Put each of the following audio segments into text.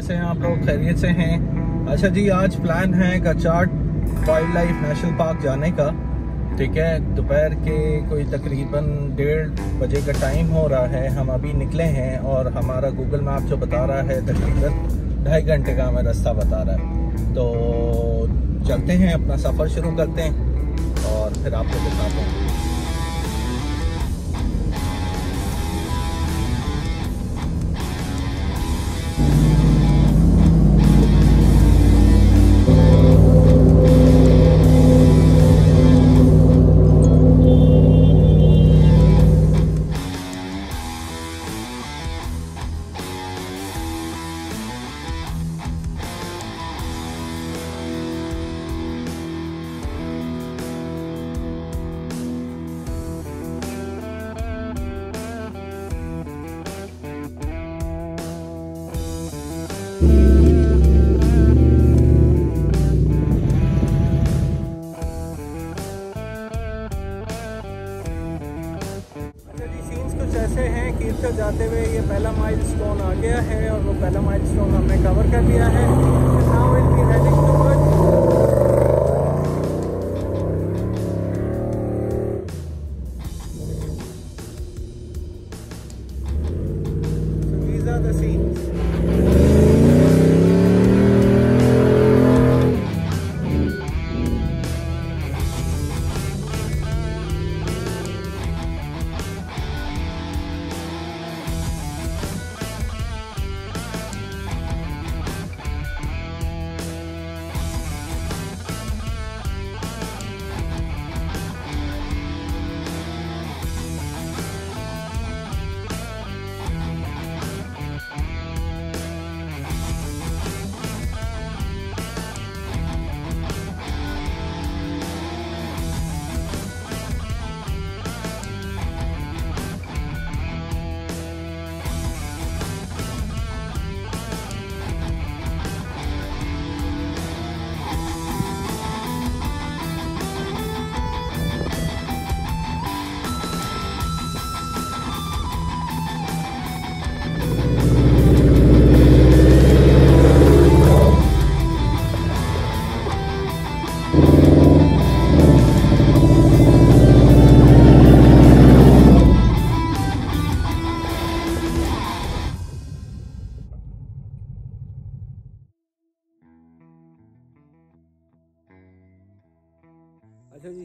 कैसे हैं आप लोग? खैरियत से हैं? अच्छा जी, आज प्लान है गचाट वाइल्ड लाइफ नेशनल पार्क जाने का। ठीक है, दोपहर के कोई तकरीबन डेढ़ बजे का टाइम हो रहा है। हम अभी निकले हैं और हमारा गूगल मैप जो बता रहा है, तकरीबन ढाई घंटे का हमें रास्ता बता रहा है। तो चलते हैं, अपना सफ़र शुरू करते हैं और फिर आपको दिखाते हैं। वो पहला माइल हमने कवर कर लिया है।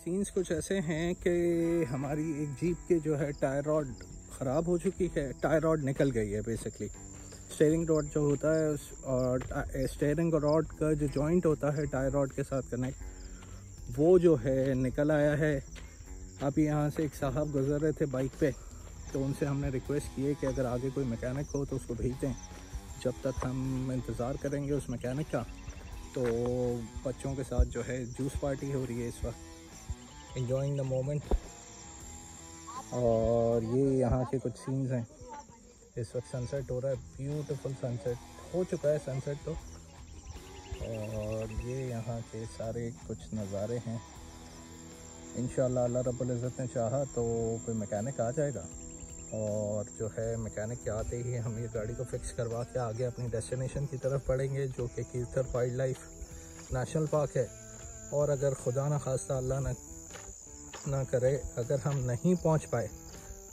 सीन्स कुछ ऐसे हैं कि हमारी एक जीप के जो है टायर रॉड ख़राब हो चुकी है, टायर रॉड निकल गई है बेसिकली स्टेयरिंग रॉड जो होता है उस, और स्टेयरिंग रॉड का जो जॉइंट होता है, टायर रॉड के साथ कनेक्ट वो जो है निकल आया है। अभी यहाँ से एक साहब गुजर रहे थे बाइक पे तो उनसे हमने रिक्वेस्ट किए कि अगर आगे कोई मैकेनिक हो तो उसको भेज दें। जब तक हम इंतज़ार करेंगे उस मैकेनिक का तो बच्चों के साथ जो है जूस पार्टी हो रही है इस वक्त। इंजॉइंग द मोमेंट और ये यहाँ के कुछ सीन्स हैं। इस वक्त सनसेट हो रहा है ब्यूटीफुल सनसेट हो चुका है सनसेट तो। और ये यहाँ के सारे कुछ नज़ारे हैं। इन अल्लाह रब्बुल इज़्ज़त ने चाहा तो कोई मैकेनिक आ जाएगा। और जो है मैकेनिक के आते ही हम ये गाड़ी को फिक्स करवा के आगे अपनी डेस्टिनेशन की तरफ़ बढ़ेंगे, जो कि Kirthar wild life national park है। और अगर खुदा न खास्ता अल्लाह न ना करे, अगर हम नहीं पहुँच पाए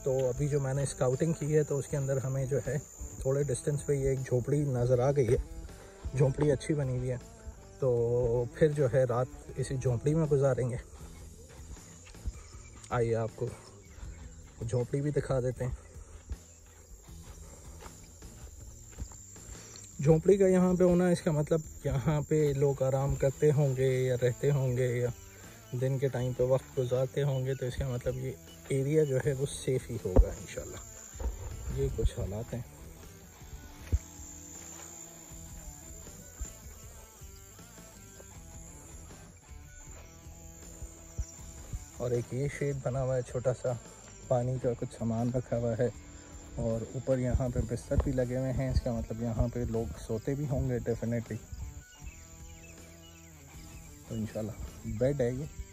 तो अभी जो मैंने स्काउटिंग की है तो उसके अंदर हमें जो है, थोड़े डिस्टेंस पे ये एक झोपड़ी नज़र आ गई है। झोपड़ी अच्छी बनी हुई है। तो फिर जो है, रात इसी झोपड़ी में गुजारेंगे। आइए आपको झोपड़ी भी दिखा देते हैं। झोपड़ी का यहाँ पे होना, इसका मतलब यहाँ पे लोग आराम करते होंगे या रहते होंगे या दिन के टाइम पे वक्त गुजारते होंगे तो इसका मतलब ये एरिया जो है वो सेफ़ ही होगा इन ये कुछ हालात हैं। और एक ये शेड बना हुआ है, छोटा सा, पानी का कुछ सामान रखा हुआ है, और ऊपर यहाँ पे बिस्तर भी लगे हुए हैं, इसका मतलब यहाँ पे लोग सोते भी होंगे डेफिनेटली तो इनशाला बेड है ये।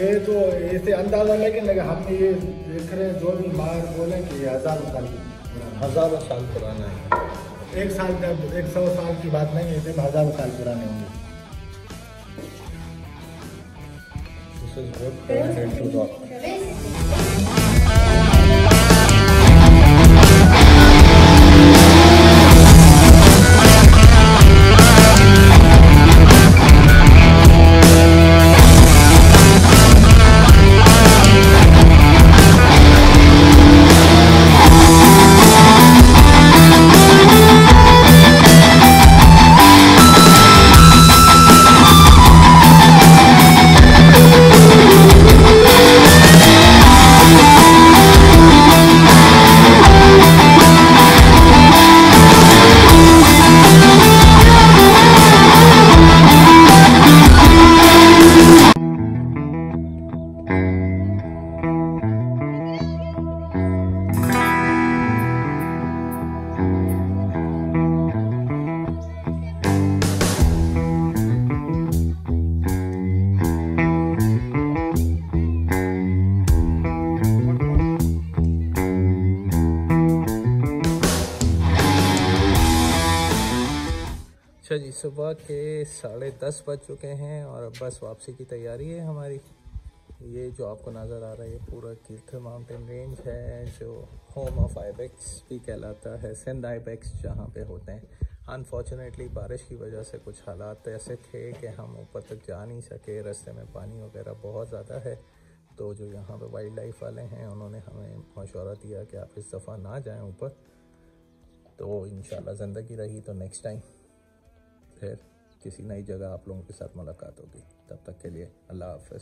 ये तो ऐसे अंदाज़ा लेकिन लगे हम ये देख रहे हैं जो भी मार बोले कि ये हज़ारों साल की हज़ारों साल पुराना है। एक साल का एक सौ साल की बात नहीं है सिर्फ़ हज़ारों साल पुराने होंगे। This is would turn into सुबह के साढ़े दस बज चुके हैं और अब बस वापसी की तैयारी है हमारी। ये जो आपको नज़र आ रहा है पूरा कीर्थ माउंटेन रेंज है, जो होम ऑफ़ आइबेक्स भी कहलाता है, सिंध आइबेक्स जहाँ पे होते हैं। अनफॉर्चुनेटली बारिश की वजह से कुछ हालात ऐसे थे कि हम ऊपर तक जा नहीं सके, रास्ते में पानी वगैरह बहुत ज़्यादा है। तो जो यहाँ पे वाइल्ड लाइफ वाले हैं, उन्होंने हमें मशवरा दिया कि आप इस दफ़ा ना जाएँ ऊपर। तो इन ज़िंदगी रही तो नेक्स्ट टाइम फिर किसी नई जगह आप लोगों के साथ मुलाकात होगी। तब तक के लिए अल्लाह हाफ़